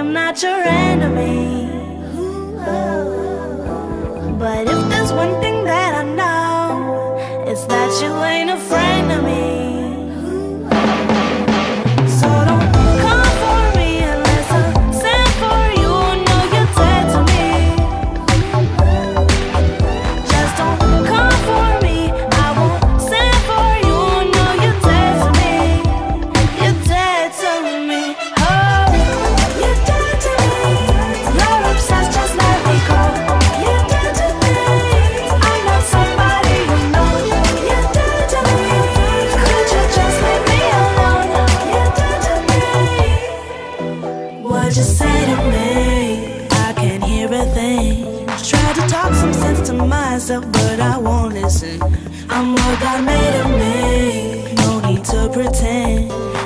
am not your enemy. Ooh, oh. what you say to me. I can't hear a thing. To talk some sense to myself, but I won't listen. I'm what God made of me. No need to pretend.